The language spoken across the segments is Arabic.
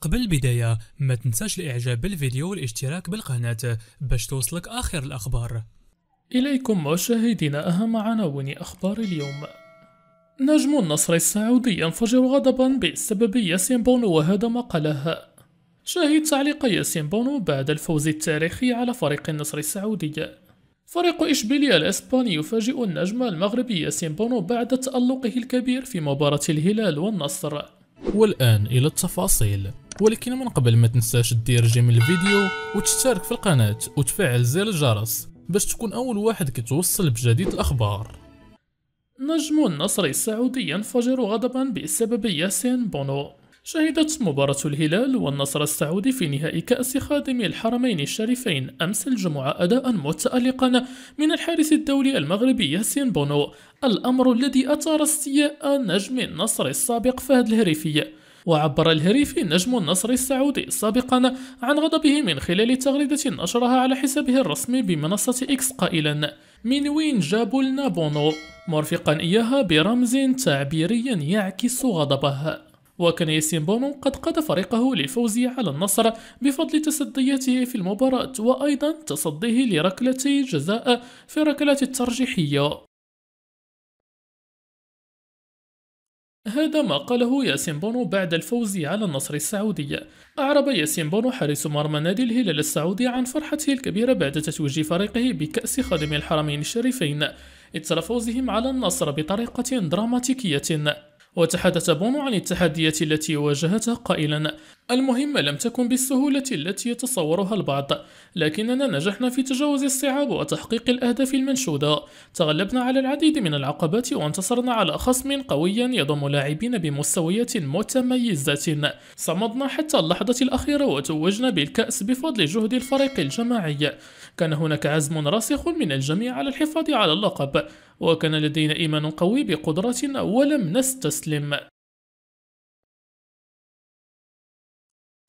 قبل البداية ما تنساش الإعجاب بالفيديو والاشتراك بالقناة باش توصلك آخر الأخبار. إليكم مشاهدينا أهم عناوين أخبار اليوم. نجم النصر السعودي ينفجر غضبا بسبب ياسين بونو وهذا ما قاله. شاهد تعليق ياسين بونو بعد الفوز التاريخي على فريق النصر السعودي. فريق إشبيليا الإسباني يفاجئ النجم المغربي ياسين بونو بعد تألقه الكبير في مباراة الهلال والنصر. والآن إلى التفاصيل. ولكن من قبل ما تنساش دير j'aime الفيديو وتشترك في القناة وتفعل زر الجرس باش تكون أول واحد كتوصل بجديد الأخبار. نجم النصر السعودي ينفجر غضبا بسبب ياسين بونو. شهدت مباراة الهلال والنصر السعودي في نهائي كأس خادم الحرمين الشريفين أمس الجمعة أداء متألقا من الحارس الدولي المغربي ياسين بونو الأمر الذي أثار استياء نجم النصر السابق فهد الهريفي. وعبر الهريفي نجم النصر السعودي سابقا عن غضبه من خلال تغريدة نشرها على حسابه الرسمي بمنصة إكس قائلا من وين جابوا لنا بونو؟ مرفقا إياها برمز تعبيري يعكس غضبه. وكان ياسين بونو قد قاد فريقه للفوز على النصر بفضل تصدياته في المباراة وأيضا تصديه لركلتي جزاء في ركلات الترجيحية. هذا ما قاله ياسين بونو بعد الفوز على النصر السعودي. أعرب ياسين بونو حارس مرمى نادي الهلال السعودي عن فرحته الكبيرة بعد تتويج فريقه بكأس خادم الحرمين الشريفين. إثر فوزهم على النصر بطريقة دراماتيكية. وتحدث بونو عن التحديات التي واجهتها قائلا. المهمة لم تكن بالسهولة التي يتصورها البعض لكننا نجحنا في تجاوز الصعاب وتحقيق الأهداف المنشودة. تغلبنا على العديد من العقبات وانتصرنا على خصم قوي يضم لاعبين بمستويات متميزة. صمدنا حتى اللحظة الأخيرة وتوجنا بالكأس بفضل جهد الفريق الجماعي. كان هناك عزم راسخ من الجميع على الحفاظ على اللقب. وكان لدينا إيمان قوي بقدراتنا ولم نستسلم.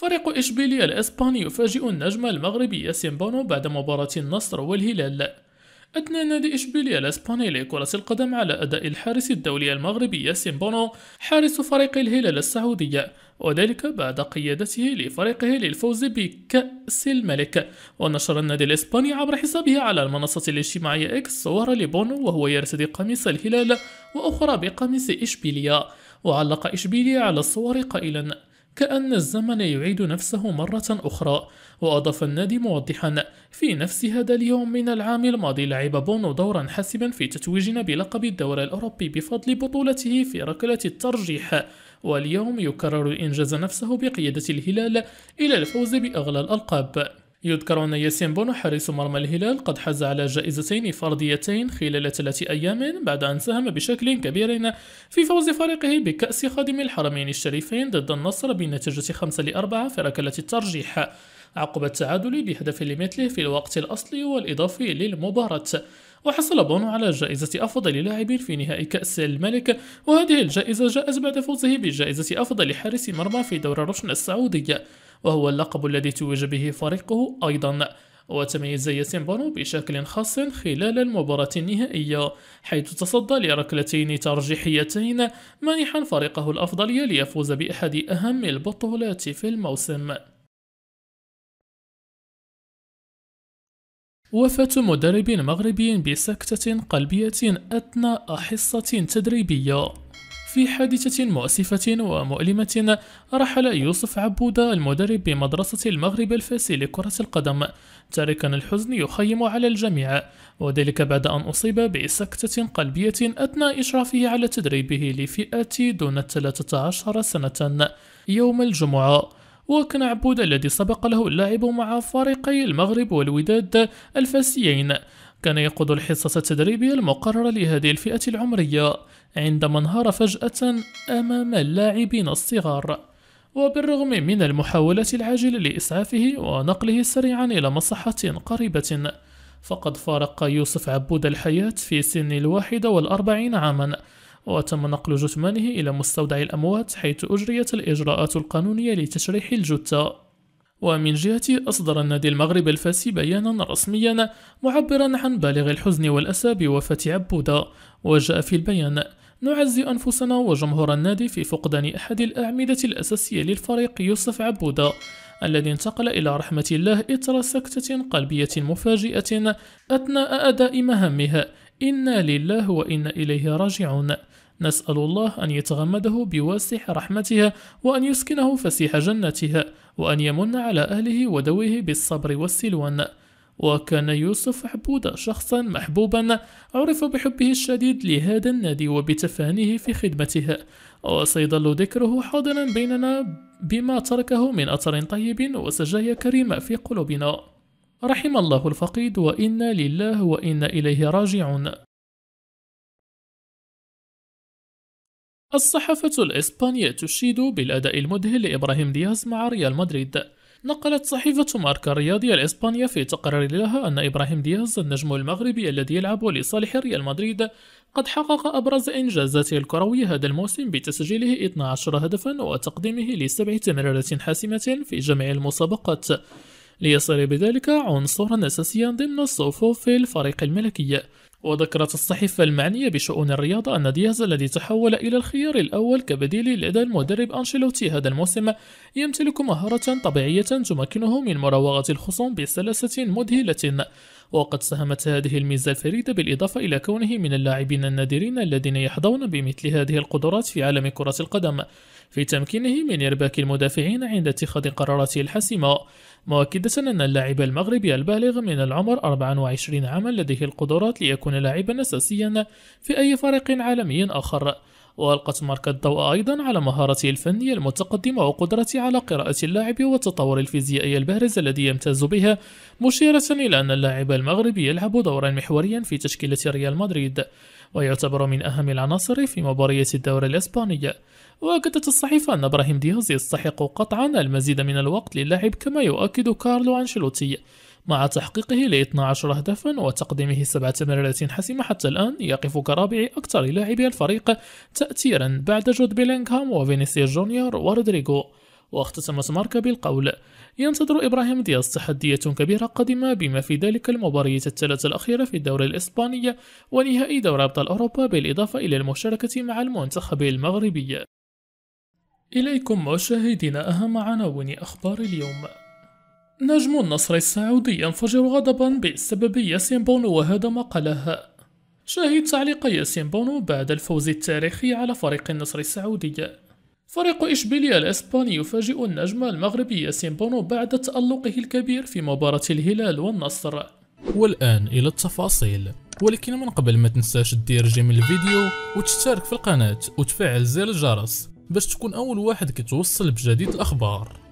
فريق إشبيلية الإسباني يفاجئ النجم المغربي ياسين بونو بعد مباراة النصر والهلال. أثنى نادي إشبيلية الإسباني لكرة القدم على أداء الحارس الدولي المغربي ياسين بونو حارس فريق الهلال السعودي وذلك بعد قيادته لفريقه للفوز بكأس الملك. ونشر النادي الإسباني عبر حسابه على المنصة الاجتماعية إكس صور لبونو وهو يرتدي قميص الهلال وأخرى بقميص إشبيلية. وعلق إشبيلية على الصور قائلا كأن الزمن يعيد نفسه مرة أخرى وأضاف النادي موضحا في نفس هذا اليوم من العام الماضي لعب بونو دورا حاسما في تتويجنا بلقب الدوري الأوروبي بفضل بطولته في ركلة الترجيح واليوم يكرر الإنجاز نفسه بقيادة الهلال إلى الفوز بأغلى الألقاب. يذكر أن ياسين بونو حارس مرمى الهلال قد حاز على جائزتين فرديتين خلال ثلاث أيام بعد أن ساهم بشكل كبير في فوز فريقه بكأس خادم الحرمين الشريفين ضد النصر بنتيجة 5 لأربعة في ركلة الترجيح. عقب التعادل بهدف لمثله في الوقت الأصلي والإضافي للمباراة. وحصل بونو على جائزة أفضل لاعب في نهائي كأس الملك وهذه الجائزة جاءت بعد فوزه بجائزة أفضل حارس مرمى في دور الرشن السعودي. وهو اللقب الذي توج به فريقه أيضا. وتميز ياسين بشكل خاص خلال المباراة النهائية حيث تصدى لركلتين ترجيحيتين مانحا فريقه الأفضلية ليفوز بأحد أهم البطولات في الموسم. وفاة مدرب مغربي بسكتة قلبية أثناء حصة تدريبية. في حادثة مؤسفة ومؤلمة رحل يوسف عبودة المدرب بمدرسة المغرب الفاسي لكرة القدم. تاركا الحزن يخيم على الجميع وذلك بعد أن أصيب بسكتة قلبية أثناء إشرافه على تدريبه لفئة دون 13 سنة يوم الجمعة. وكان عبود الذي سبق له اللعب مع فريقي المغرب والوداد الفاسيين. كان يقود الحصة التدريبية المقررة لهذه الفئة العمرية عندما انهار فجأة أمام اللاعبين الصغار. وبالرغم من المحاولات العاجلة لإسعافه ونقله سريعا إلى مصحة قريبة فقد فارق يوسف عبود الحياة في سن الواحدة والأربعين عاما وتم نقل جثمانه إلى مستودع الأموات حيث أجريت الإجراءات القانونية لتشريح الجثة. ومن جهته أصدر النادي المغرب الفاسي بيانا رسميا معبرا عن بالغ الحزن والأسى بوفاة عبودة. وجاء في البيان نعزي أنفسنا وجمهور النادي في فقدان أحد الأعمدة الأساسية للفريق يوسف عبودة الذي انتقل إلى رحمة الله إثر سكتة قلبية مفاجئة أثناء أداء مهامها إنا لله وإنا إليه راجعون. نسأل الله أن يتغمده بواسع رحمتها وأن يسكنه فسيح جنتها وأن يمن على أهله ودويه بالصبر والسلوان. وكان يوسف عبودة شخصا محبوبا عرف بحبه الشديد لهذا النادي وبتفانيه في خدمتها وسيظل ذكره حاضرا بيننا بما تركه من أثر طيب وسجايا كريمة في قلوبنا. رحم الله الفقيد وإنا لله وإنا إليه راجعون. الصحافة الإسبانية تشيد بالأداء المذهل لإبراهيم دياز مع ريال مدريد. نقلت صحيفة ماركا الرياضية الإسبانية في تقرير لها أن إبراهيم دياز النجم المغربي الذي يلعب لصالح ريال مدريد قد حقق أبرز إنجازاته الكروية هذا الموسم بتسجيله 12 هدفا وتقديمه لسبع تمريرات حاسمة في جميع المسابقات. ليصير بذلك عنصرا أساسيا ضمن الصفوف الفريق الملكي. وذكرت الصحيفة المعنية بشؤون الرياضة أن دياز الذي تحول إلى الخيار الأول كبديل لدى المدرب أنشيلوتي هذا الموسم يمتلك مهارة طبيعية تمكنه من مراوغة الخصوم بسلاسة مذهلة. وقد ساهمت هذه الميزة الفريدة بالإضافة إلى كونه من اللاعبين النادرين الذين يحظون بمثل هذه القدرات في عالم كرة القدم. في تمكينه من إرباك المدافعين عند اتخاذ قراراته الحاسمة. مؤكدة أن اللاعب المغربي البالغ من العمر 24 عاما لديه القدرات ليكون لاعبا أساسيا في أي فريق عالمي آخر. وألقت ماركة الضوء أيضا على مهارته الفنية المتقدمة وقدرته على قراءة اللعب والتطور الفيزيائي البارز الذي يمتاز بها مشيرة إلى أن اللاعب المغربي يلعب دورا محوريا في تشكيلة ريال مدريد ويعتبر من أهم العناصر في مباريات الدوري الإسباني. وأكدت الصحيفة أن إبراهيم دياز يستحق قطعا المزيد من الوقت للعب كما يؤكد كارلو أنشيلوتي مع تحقيقه ل 12 هدفا وتقديمه سبع تمريرات حاسمة حتى الآن يقف كرابع أكثر لاعبي الفريق تأثيرا بعد جود بيلينغهام وفينيسيا جونيور ورودريغو. واختتمت ماركا بالقول ينتظر إبراهيم دياز تحدية كبيرة قادمة بما في ذلك المباريات الثلاثة الأخيرة في الدوري الإسباني ونهائي دوري أبطال أوروبا بالإضافة إلى المشاركة مع المنتخب المغربي. إليكم مشاهدينا أهم عناوين أخبار اليوم. نجم النصر السعودي ينفجر غضبا بسبب ياسين بونو وهذا ما قاله. شاهد تعليق ياسين بونو بعد الفوز التاريخي على فريق النصر السعودي. فريق إشبيليا الإسباني يفاجئ النجم المغربي ياسين بونو بعد تألقه الكبير في مباراة الهلال والنصر. والآن إلى التفاصيل. ولكن من قبل ما تنساش دير j'aime الفيديو وتشترك في القناة وتفعل زر الجرس. باش تكون أول واحد كتوصل بجديد الأخبار.